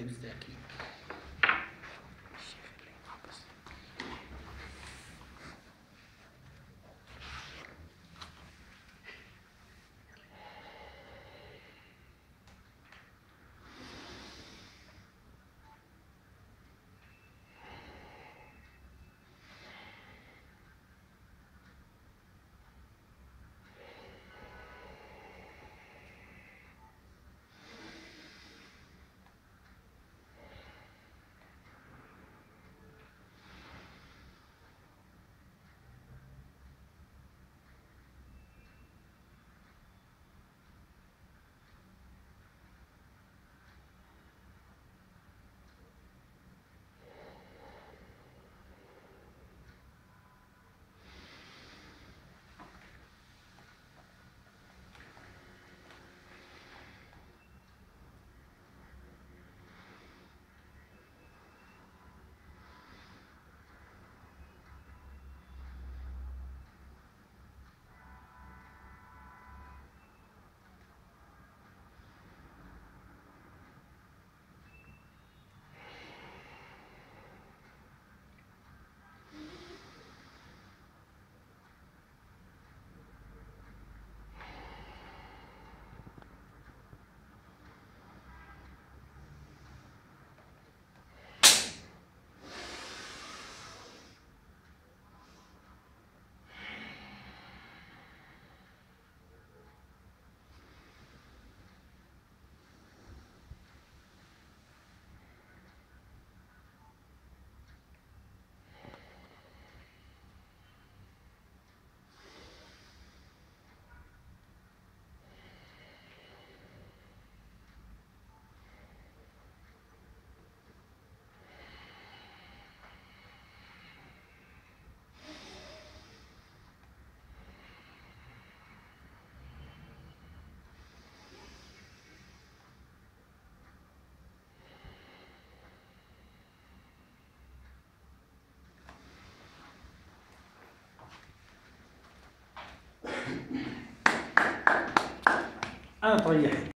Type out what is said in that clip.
Esse aqui? أنا طيحت.